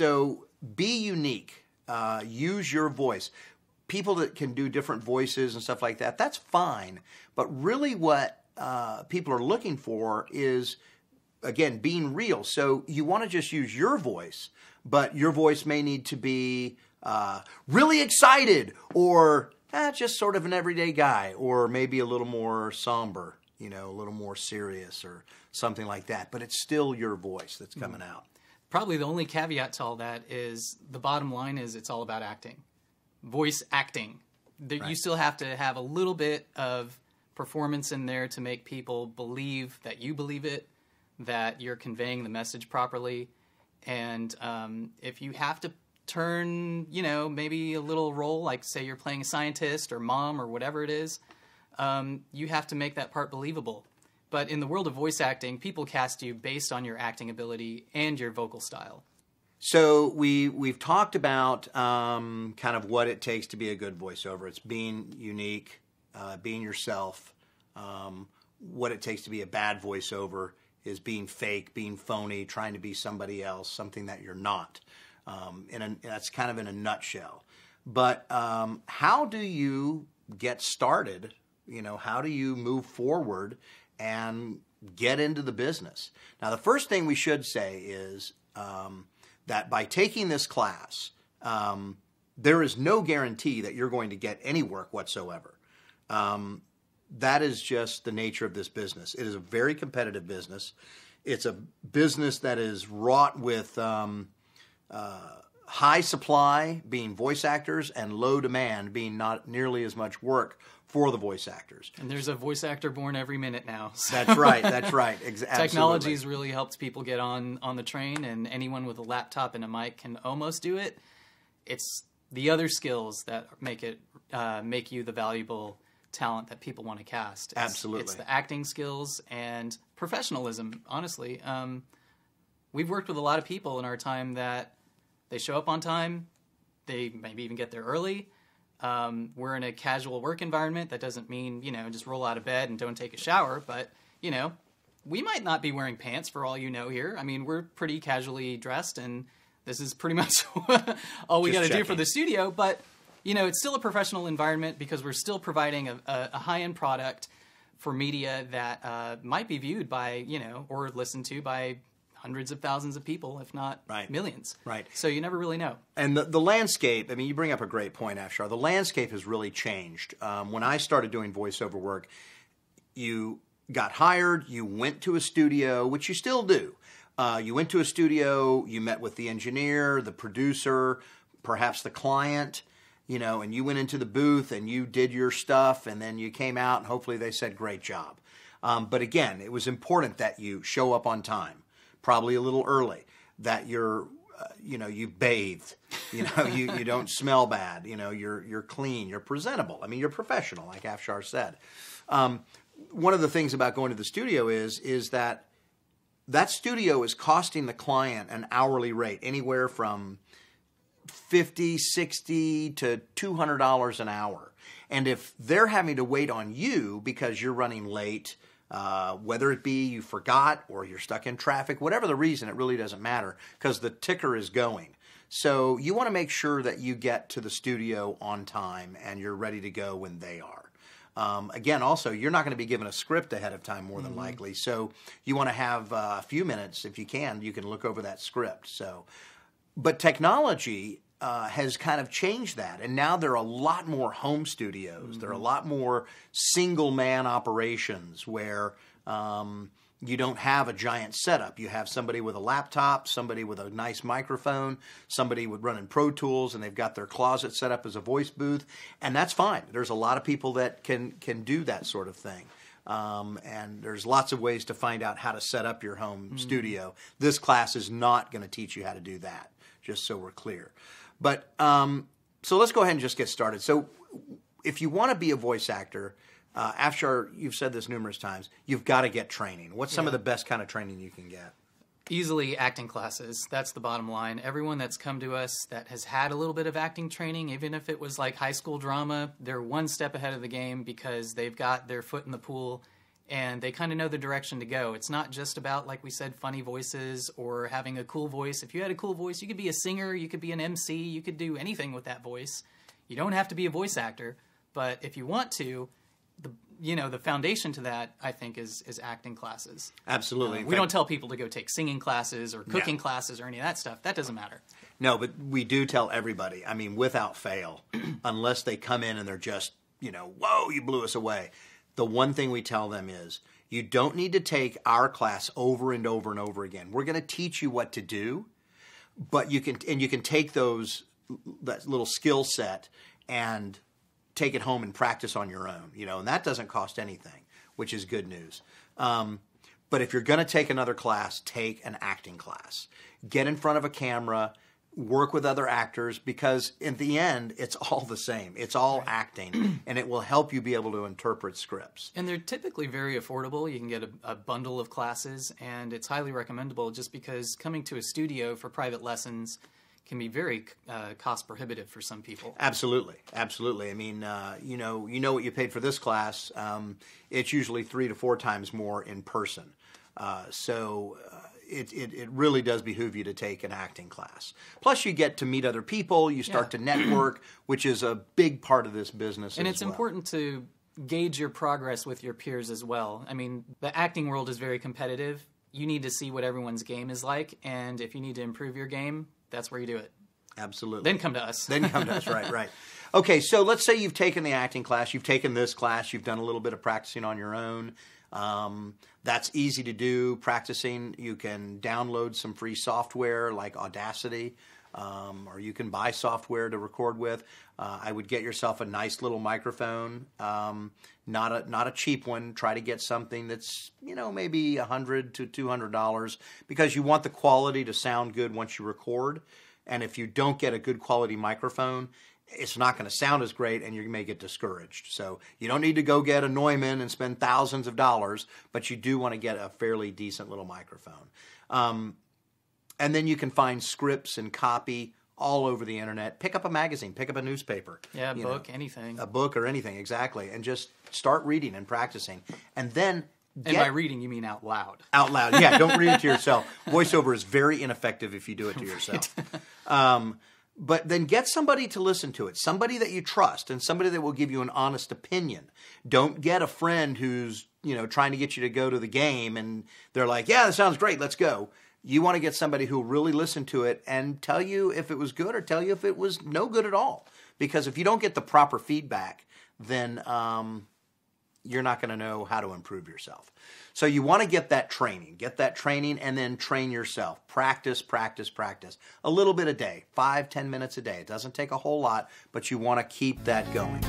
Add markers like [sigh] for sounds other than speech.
So be unique. Uh, use your voice. People that can do different voices and stuff like that, that's fine. But really, what uh, people are looking for is, again, being real. So you want to just use your voice, but your voice may need to be uh, really excited or eh, just sort of an everyday guy, or maybe a little more somber, you know, a little more serious or something like that. But it's still your voice that's coming out. Probably the only caveat to all that is the bottom line is it's all about acting, voice acting. There, You still have to have a little bit of performance in there to make people believe that you believe it, that you're conveying the message properly. And um, if you have to turn, you know, maybe a little role, like say you're playing a scientist or mom or whatever it is, um, you have to make that part believable. But in the world of voice acting, people cast you based on your acting ability and your vocal style. So we we've talked about um, kind of what it takes to be a good voiceover. It's being unique, uh, being yourself. Um, what it takes to be a bad voiceover is being fake, being phony, trying to be somebody else, something that you're not. Um, a, that's kind of in a nutshell. But um, how do you get started? You know, how do you move forward and get into the business? Now, the first thing we should say is um, that by taking this class, um, there is no guarantee that you're going to get any work whatsoever. Um, that is just the nature of this business. It is a very competitive business. It's a business that is wrought with um, uh, high supply being voice actors and low demand being not nearly as much work for the voice actors. And there's a voice actor born every minute now. [laughs] So That's right. That's right. Ex- [laughs] Technology has really helped people get on on the train, and anyone with a laptop and a mic can almost do it. It's the other skills that make it uh, make you the valuable talent that people want to cast. It's, Absolutely. it's the acting skills and professionalism. Honestly, um, we've worked with a lot of people in our time that they show up on time, they maybe even get there early. Um, we're in a casual work environment. That doesn't mean you know just roll out of bed and don't take a shower, but you know we might not be wearing pants for all you know here. I mean, we're pretty casually dressed, and this is pretty [laughs] much all we got to do for the studio. But you know, it's still a professional environment because we're still providing a, a, a high end product for media that uh, might be viewed by you know or listened to by hundreds of thousands of people, if not Right. millions. Right. So you never really know. And the, the landscape, I mean, you bring up a great point, Afshar. The landscape has really changed. Um, when I started doing voiceover work, you got hired, you went to a studio, which you still do. Uh, you went to a studio, you met with the engineer, the producer, perhaps the client, you know, and you went into the booth and you did your stuff, and then you came out, and hopefully they said, great job. Um, but again, it was important that you show up on time, probably a little early, that you're uh, you know you bathed you know you, you don't smell bad you know you're you're clean you're presentable. I mean you're professional like afshar said. Um, one of the things about going to the studio is is that that studio is costing the client an hourly rate anywhere from 50 60 to 200 dollars an hour. And if they're having to wait on you because you're running late uh, whether it be you forgot or you're stuck in traffic whatever the reason it really doesn't matter because the ticker is going so you want to make sure that you get to the studio on time and you're ready to go when they are um, again, also, you're not going to be given a script ahead of time, more than likely. So you want to have uh, a few minutes, if you can, you can look over that script. So, but technology uh, has kind of changed that, and now there are a lot more home studios. There are a lot more single man operations where. Um, you don't have a giant setup. You have somebody with a laptop, somebody with a nice microphone, somebody with running Pro Tools, and they've got their closet set up as a voice booth, and that's fine. There's a lot of people that can can do that sort of thing. Um, and there's lots of ways to find out how to set up your home studio. This class is not going to teach you how to do that, just so we're clear. But um, so let's go ahead and just get started. So, if you want to be a voice actor, uh, Afshar, you've said this numerous times, you've got to get training. What's some of the best kind of training you can get? easily acting classes. That's the bottom line. Everyone that's come to us that has had a little bit of acting training, even if it was like high school drama, they're one step ahead of the game because they've got their foot in the pool and they kind of know the direction to go. It's not just about, like we said, funny voices or having a cool voice. If you had a cool voice, you could be a singer, you could be an MC, you could do anything with that voice. You don't have to be a voice actor, but if you want to, the you know the foundation to that I think is is acting classes. Absolutely. Uh, we don't tell people to go take singing classes or cooking No. classes or any of that stuff. That doesn't matter. No, but we do tell everybody. I mean, without fail, [clears throat] unless they come in and they're just, you know, whoa, you blew us away. The one thing we tell them is you don't need to take our class over and over and over again. We're going to teach you what to do, but you can and you can take those that little skill set and take it home and practice on your own. You know, and that doesn't cost anything, which is good news. Um, but if you're going to take another class, take an acting class. Get in front of a camera, work with other actors because in the end, it's all the same. It's all acting, [clears throat] and it will help you be able to interpret scripts. And they're typically very affordable. You can get a, a bundle of classes, and it's highly recommendable just because coming to a studio for private lessons can be very uh, cost prohibitive for some people. Absolutely, absolutely. I mean, uh, you know, you know what you paid for this class. Um, it's usually three to four times more in person. Uh, so uh, it, it it really does behoove you to take an acting class. Plus, you get to meet other people. You start Yeah. to [clears throat] network, which is a big part of this business. And it's well. important to gauge your progress with your peers as well. I mean, the acting world is very competitive. You need to see what everyone's game is like, and if you need to improve your game, that's where you do it. Absolutely. Then come to us. then come to us. Right, right. Okay, so let's say you've taken the acting class, you've taken this class, you've done a little bit of practicing on your own. Um, that's easy to do. Practicing, you can download some free software like Audacity, um, or you can buy software to record with. Uh, I would get yourself a nice little microphone, um, not a not a cheap one. Try to get something that's you know maybe a hundred to two hundred dollars because you want the quality to sound good once you record. And if you don't get a good quality microphone, it's not going to sound as great and you may get discouraged. So you don't need to go get a Neumann and spend thousands of dollars, but you do want to get a fairly decent little microphone. Um, and then you can find scripts and copy all over the internet. Pick up a magazine, pick up a newspaper. yeah, you book, know, anything. a book or anything, exactly. And just start reading and practicing. And then and by reading, you mean out loud. out loud. Yeah, don't read it to [laughs] yourself. Voiceover is very ineffective if you do it to yourself. Um, but then get somebody to listen to it, somebody that you trust, and somebody that will give you an honest opinion. Don't get a friend who's you know trying to get you to go to the game, and they're like, "Yeah, that sounds great, let's go." You want to get somebody who will really listen to it and tell you if it was good or tell you if it was no good at all. Because if you don't get the proper feedback, then um, you're not going to know how to improve yourself. So you want to get that training, get that training, and then train yourself. Practice, practice, practice. A little bit a day, five, ten minutes a day. It doesn't take a whole lot, but you want to keep that going.